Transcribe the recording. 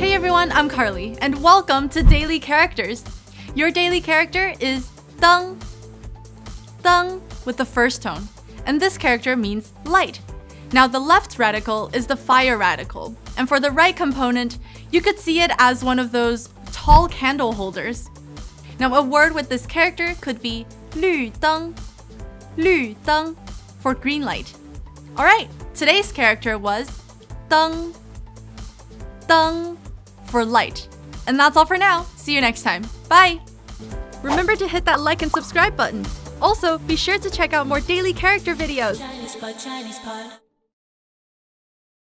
Hey everyone, I'm Carly, and welcome to Daily Characters. Your daily character is Dēng. Dēng with the first tone, and this character means light. Now, the left radical is the fire radical, and for the right component, you could see it as one of those tall candle holders. Now, a word with this character could be Lü Dēng, Lü Dēng for green light. Alright, today's character was Dēng. Dēng for light. And that's all for now. See you next time. Bye! Remember to hit that like and subscribe button. Also, be sure to check out more daily character videos.